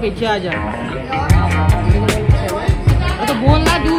पीछे आ जा। तो बोलना तू